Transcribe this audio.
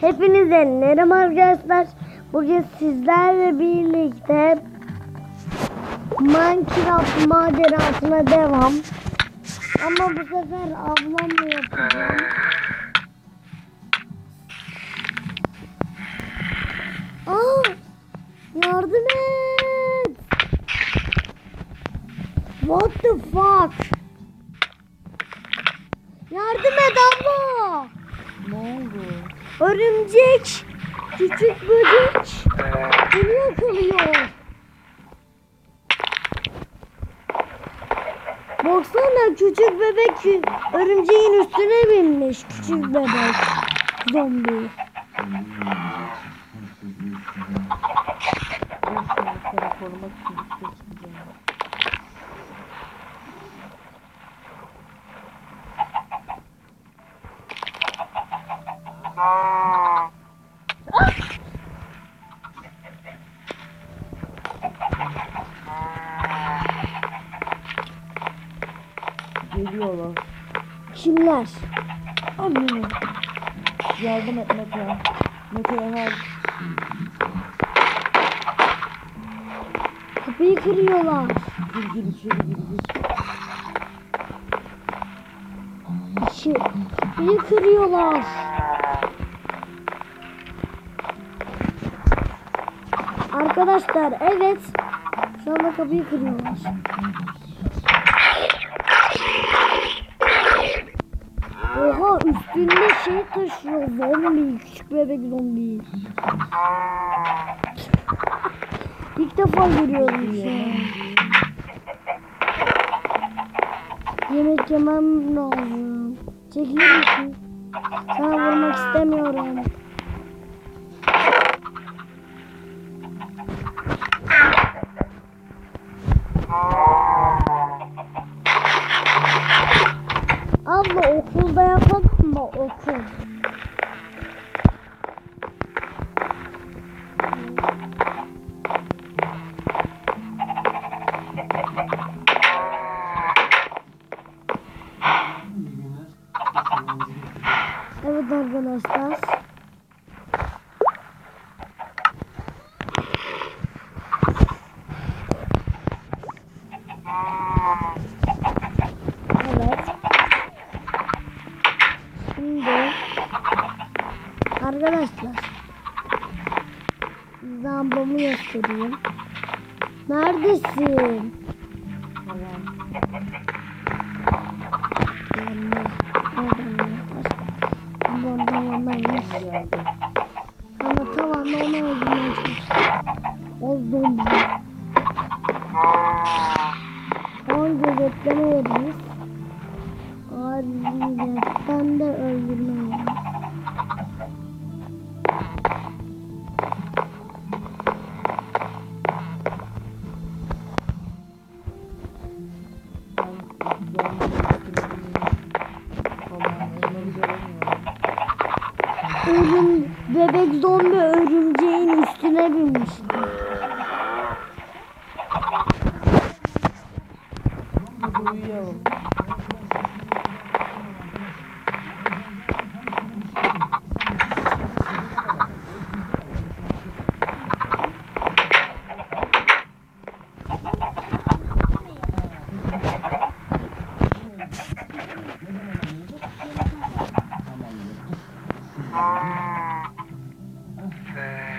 Hepinize merhaba arkadaşlar. Bugün sizlerle birlikte Minecraft macerasına devam. Ama bu sefer ablamla yapacağım. Aa! Yardım et! What the fuck? Yardım et abla! Ne? Örümcek, küçük böcek beni yakalıyor. Baksana küçük bebek örümceğin üstüne binmiş. Küçük bebek. Zombi. Korumak için Geliyorlar. Kimler? Anne. Yardım et Mete. Mete'ye ver. Kapıyı kırıyorlar. Gir gir içeri gir gir. İçi. Kapıyı kırıyorlar. Arkadaşlar evet. Şu anda kapıyı kırıyorlar. Oha üstünde şey taşıyor zombi küçük bebek zombi. İlk defa görüyorum an. Yemek yemem lazım. Çekilir misin? Sana vurmak istemiyorum. Mı okul? Evet arkadaşlar. Evet. Şimdi arkadaşlar size ablamı göstereyim. Neredesin? Ama tamam onu öldürmeye çalıştım. O zombi. Şu an gözetleme yeriz. De öldürme. Ben. Onları göremiyorum. Örüm, bebek zombi örümceğin üstüne binmişti. Uyuyalım. Fé.